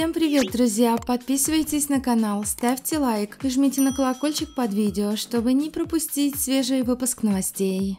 Всем привет, друзья! Подписывайтесь на канал, ставьте лайк и жмите на колокольчик под видео, чтобы не пропустить свежий выпуск новостей.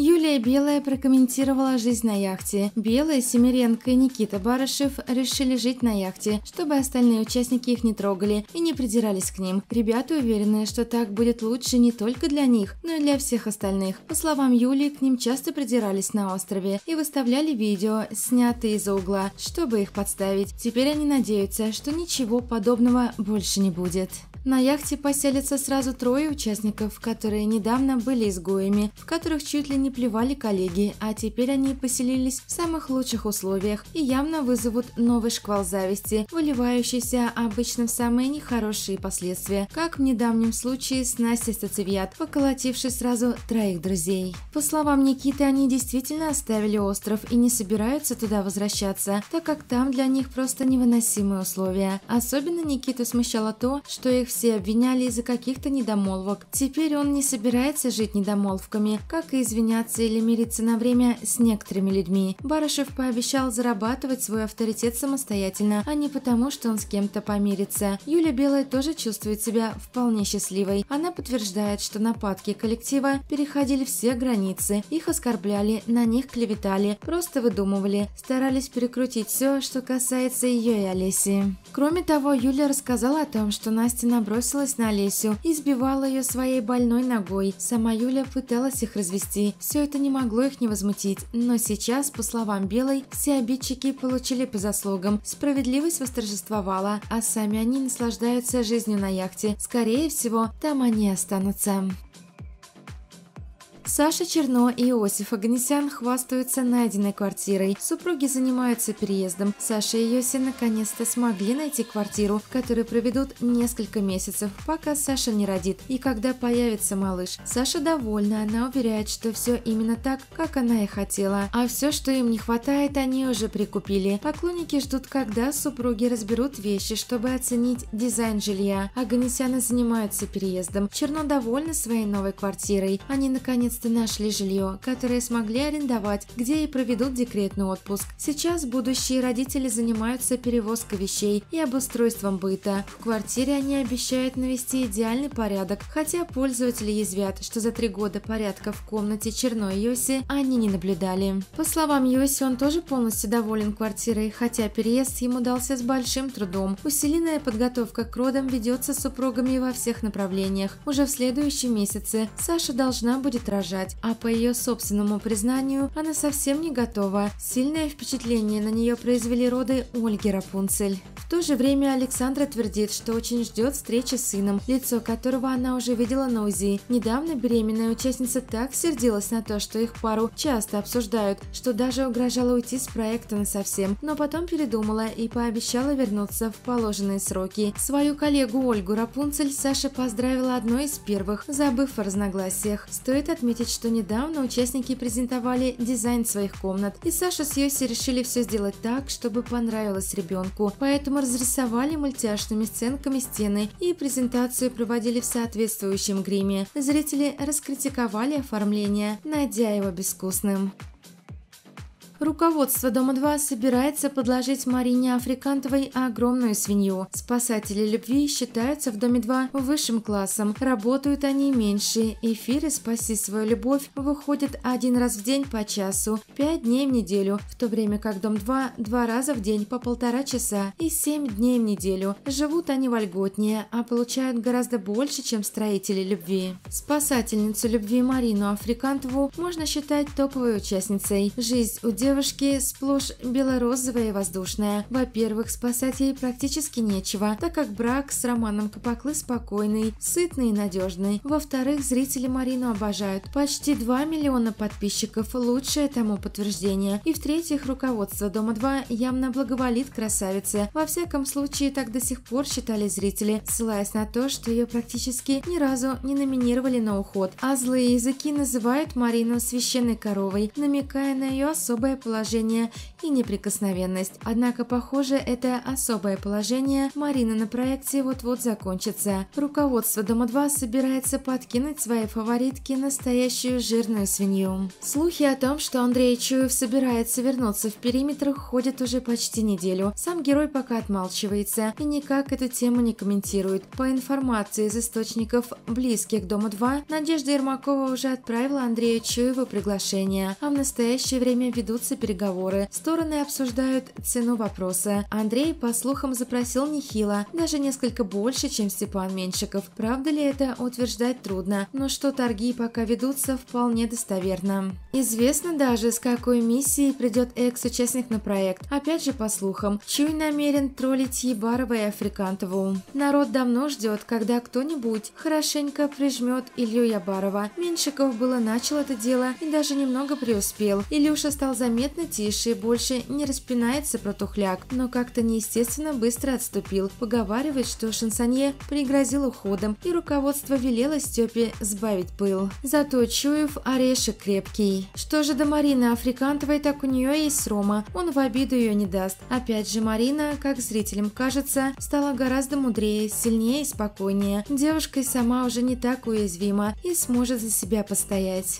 Юлия Белая прокомментировала жизнь на яхте. Белая, Семиренко и Никита Барышев решили жить на яхте, чтобы остальные участники их не трогали и не придирались к ним. Ребята уверены, что так будет лучше не только для них, но и для всех остальных. По словам Юлии, к ним часто придирались на острове и выставляли видео, снятые из-за угла, чтобы их подставить. Теперь они надеются, что ничего подобного больше не будет. На яхте поселятся сразу трое участников, которые недавно были изгоями, в которых чуть ли не плевали коллеги, а теперь они поселились в самых лучших условиях и явно вызовут новый шквал зависти, выливающийся обычно в самые нехорошие последствия, как в недавнем случае с Настей Стацевьят, поколотившей сразу троих друзей. По словам Никиты, они действительно оставили остров и не собираются туда возвращаться, так как там для них просто невыносимые условия. Особенно Никиту смущало то, что их обвиняли из-за каких-то недомолвок. Теперь он не собирается жить недомолвками, как и извиняться или мириться на время с некоторыми людьми. Барышев пообещал зарабатывать свой авторитет самостоятельно, а не потому, что он с кем-то помирится. Юля Белая тоже чувствует себя вполне счастливой. Она подтверждает, что нападки коллектива переходили все границы, их оскорбляли, на них клеветали, просто выдумывали, старались перекрутить все, что касается ее и Олеси. Кроме того, Юля рассказала о том, что Настя набросилась на Олесю и избивала ее своей больной ногой. Сама Юля пыталась их развести. Все это не могло их не возмутить. Но сейчас, по словам Белой, все обидчики получили по заслугам. Справедливость восторжествовала, а сами они наслаждаются жизнью на яхте. Скорее всего, там они останутся. Саша Черно и Иосиф Аганесян хвастаются найденной квартирой. Супруги занимаются переездом. Саша и Йоси наконец-то смогли найти квартиру, в которой проведут несколько месяцев, пока Саша не родит и когда появится малыш. Саша довольна, она уверяет, что все именно так, как она и хотела. А все, что им не хватает, они уже прикупили. Поклонники ждут, когда супруги разберут вещи, чтобы оценить дизайн жилья. Аганесяны занимаются переездом. Черно довольна своей новой квартирой. Они наконец наконец-то нашли жилье, которое смогли арендовать, где и проведут декретный отпуск. Сейчас будущие родители занимаются перевозкой вещей и обустройством быта. В квартире они обещают навести идеальный порядок, хотя пользователи язвят, что за три года порядка в комнате Черной Йоси они не наблюдали. По словам Йоси, он тоже полностью доволен квартирой, хотя переезд ему дался с большим трудом. Усиленная подготовка к родам ведется супругами во всех направлениях. Уже в следующем месяце Саша должна будет рожать рожать, а по ее собственному признанию, она совсем не готова. Сильное впечатление на нее произвели роды Ольги Рапунцель. В то же время Александра твердит, что очень ждет встречи с сыном, лицо которого она уже видела на УЗИ. Недавно беременная участница так сердилась на то, что их пару часто обсуждают, что даже угрожала уйти с проекта на совсем, но потом передумала и пообещала вернуться в положенные сроки. Свою коллегу Ольгу Рапунцель Саша поздравила одной из первых, забыв о разногласиях. Стоит отметить, что недавно участники презентовали дизайн своих комнат, и Саша с Йоси решили все сделать так, чтобы понравилось ребенку, поэтому разрисовали мультяшными сценками стены и презентацию проводили в соответствующем гриме. Зрители раскритиковали оформление, найдя его безвкусным. Руководство Дома-2 собирается подложить Марине Африкантовой огромную свинью. Спасатели любви считаются в Доме-2 высшим классом. Работают они меньше. Эфиры «Спаси свою любовь» выходят один раз в день по часу, пять дней в неделю, в то время как Дом-2 два раза в день по полтора часа и семь дней в неделю. Живут они вольготнее, а получают гораздо больше, чем строители любви. Спасательницу любви Марину Африкантову можно считать топовой участницей. Жизнь у сплошь белорозовая и воздушная. Во-первых, спасать ей практически нечего, так как брак с Романом Капаклы спокойный, сытный и надежный. Во-вторых, зрители Марину обожают. Почти 2 миллиона подписчиков – лучшее тому подтверждение. И в-третьих, руководство Дома-2 явно благоволит красавице. Во всяком случае, так до сих пор считали зрители, ссылаясь на то, что ее практически ни разу не номинировали на уход. А злые языки называют Марину священной коровой, намекая на ее особое положение и неприкосновенность. Однако, похоже, это особое положение Марины на проекте вот-вот закончится. Руководство Дома-2 собирается подкинуть своей фаворитке настоящую жирную свинью. Слухи о том, что Андрей Чуев собирается вернуться в периметр, ходят уже почти неделю. Сам герой пока отмалчивается и никак эту тему не комментирует. По информации из источников, близких к Дому-2, Надежда Ермакова уже отправила Андрею Чуеву приглашение, а в настоящее время ведутся переговоры. Стороны обсуждают цену вопроса. Андрей, по слухам, запросил нехило, даже несколько больше, чем Степан Меньшиков. Правда ли это, утверждать трудно, но что торги пока ведутся, вполне достоверно. Известно даже, с какой миссией придет экс-участник на проект. Опять же, по слухам, Чуй намерен троллить Ебарова и Африкантову. Народ давно ждет, когда кто-нибудь хорошенько прижмет Илью Ябарова. Меньшиков было начал это дело и даже немного преуспел. Илюша стал заметно тише и больше не распинается про тухляк, но как-то неестественно быстро отступил. Поговаривает, что шансонье пригрозил уходом, и руководство велело Степе сбавить пыл. Зато Чуев орешек крепкий. Что же до Марины Африкантовой, так у нее есть Рома. Он в обиду ее не даст. Опять же, Марина, как зрителям кажется, стала гораздо мудрее, сильнее и спокойнее. Девушка и сама уже не так уязвима и сможет за себя постоять.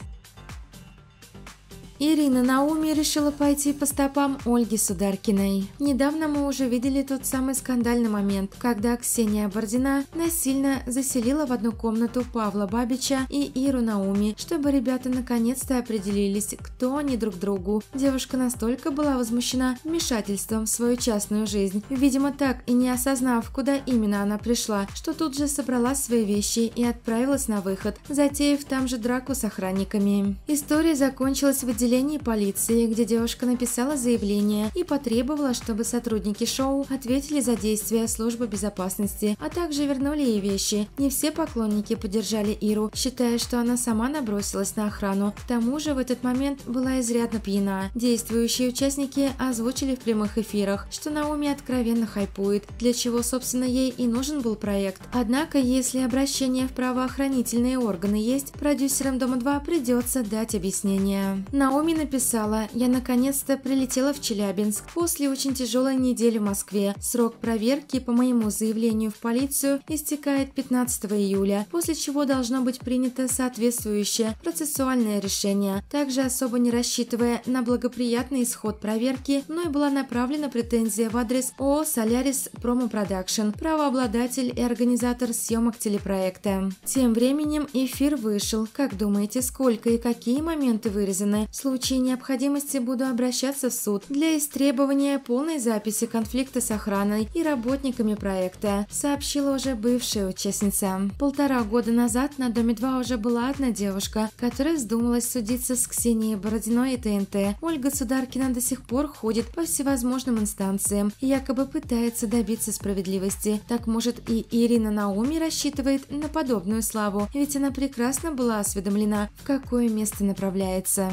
Ирина Науми решила пойти по стопам Ольги Сударкиной. Недавно мы уже видели тот самый скандальный момент, когда Ксения Бордина насильно заселила в одну комнату Павла Бабича и Иру Науми, чтобы ребята наконец-то определились, кто они друг другу. Девушка настолько была возмущена вмешательством в свою частную жизнь, видимо так и не осознав, куда именно она пришла, что тут же собрала свои вещи и отправилась на выход, затеяв там же драку с охранниками. История закончилась в отделении отделении полиции, где девушка написала заявление и потребовала, чтобы сотрудники шоу ответили за действия службы безопасности, а также вернули ей вещи. Не все поклонники поддержали Иру, считая, что она сама набросилась на охрану. К тому же в этот момент была изрядно пьяна. Действующие участники озвучили в прямых эфирах, что Наоми откровенно хайпует, для чего, собственно, ей и нужен был проект. Однако, если обращение в правоохранительные органы есть, продюсерам Дома-2 придется дать объяснение. Наоми Наоми написала, я наконец-то прилетела в Челябинск после очень тяжелой недели в Москве. Срок проверки по моему заявлению в полицию истекает 15 июля, после чего должно быть принято соответствующее процессуальное решение. Также особо не рассчитывая на благоприятный исход проверки, мной была направлена претензия в адрес ООО «Солярис Промо Продакшн», правообладатель и организатор съемок телепроекта. Тем временем эфир вышел. Как думаете, сколько и какие моменты вырезаны? Случае необходимости буду обращаться в суд для истребования полной записи конфликта с охраной и работниками проекта, сообщила уже бывшая участница. Полтора года назад на Доме 2 уже была одна девушка, которая вздумалась судиться с Ксенией Бородиной и ТНТ. Ольга Сударкина до сих пор ходит по всевозможным инстанциям и якобы пытается добиться справедливости. Так может и Ирина Науми рассчитывает на подобную славу, ведь она прекрасно была осведомлена, в какое место направляется.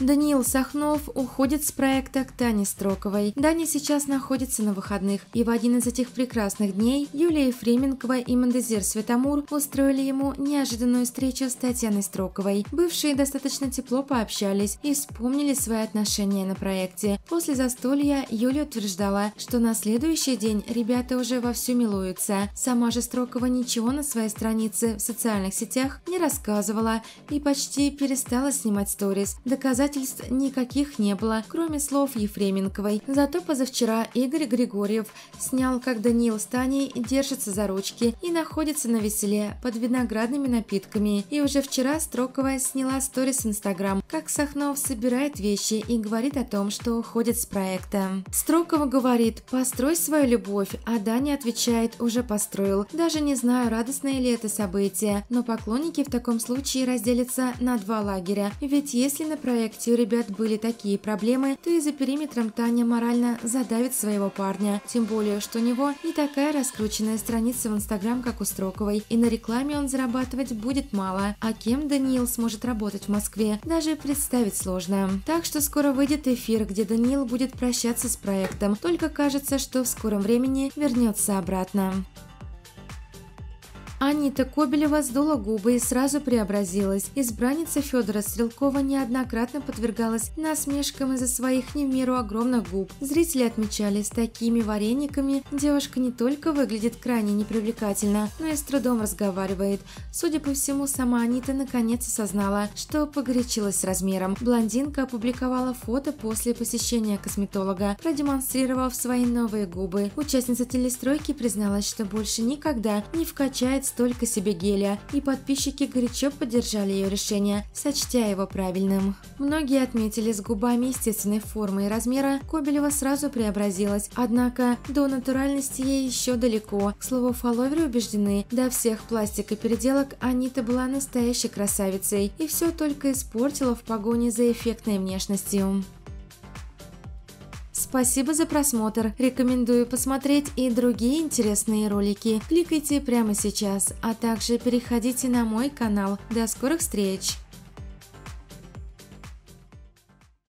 Даниил Сахнов уходит с проекта к Тане Строковой. Даня сейчас находится на выходных, и в один из этих прекрасных дней Юлия Ефременкова и Мандезир Светомур устроили ему неожиданную встречу с Татьяной Строковой. Бывшие достаточно тепло пообщались и вспомнили свои отношения на проекте. После застолья Юля утверждала, что на следующий день ребята уже вовсю милуются. Сама же Строкова ничего на своей странице в социальных сетях не рассказывала и почти перестала снимать сторис. Доказать Доказательств никаких не было, кроме слов Ефременковой. Зато позавчера Игорь Григорьев снял, как Даниил с Таней держатся за ручки и находятся на веселе под виноградными напитками. И уже вчера Строкова сняла сторис в Инстаграм, как Сахнов собирает вещи и говорит о том, что уходит с проекта. Строкова говорит «построй свою любовь», а Даня отвечает «уже построил». Даже не знаю, радостное ли это событие, но поклонники в таком случае разделятся на два лагеря. Ведь если на проекте проекте у ребят были такие проблемы, то и за периметром Таня морально задавит своего парня. Тем более, что у него не такая раскрученная страница в Инстаграм, как у Строковой, и на рекламе он зарабатывать будет мало. А кем Даниил сможет работать в Москве, даже представить сложно. Так что скоро выйдет эфир, где Даниил будет прощаться с проектом, только кажется, что в скором времени вернется обратно. Анита Кобелева сдула губы и сразу преобразилась. Избранница Федора Стрелкова неоднократно подвергалась насмешкам из-за своих не в меру огромных губ. Зрители отмечали, с такими варениками девушка не только выглядит крайне непривлекательно, но и с трудом разговаривает. Судя по всему, сама Анита наконец осознала, что погорячилась с размером. Блондинка опубликовала фото после посещения косметолога, продемонстрировав свои новые губы. Участница телестройки призналась, что больше никогда не вкачает столько себе геля, и подписчики горячо поддержали ее решение, сочтя его правильным. Многие отметили с губами естественной формы и размера, Кобелева сразу преобразилась, однако до натуральности ей еще далеко. К слову, фолловеры убеждены, до всех пластик и переделок Анита была настоящей красавицей, и все только испортила в погоне за эффектной внешностью. Спасибо за просмотр. Рекомендую посмотреть и другие интересные ролики. Кликайте прямо сейчас, а также переходите на мой канал. До скорых встреч!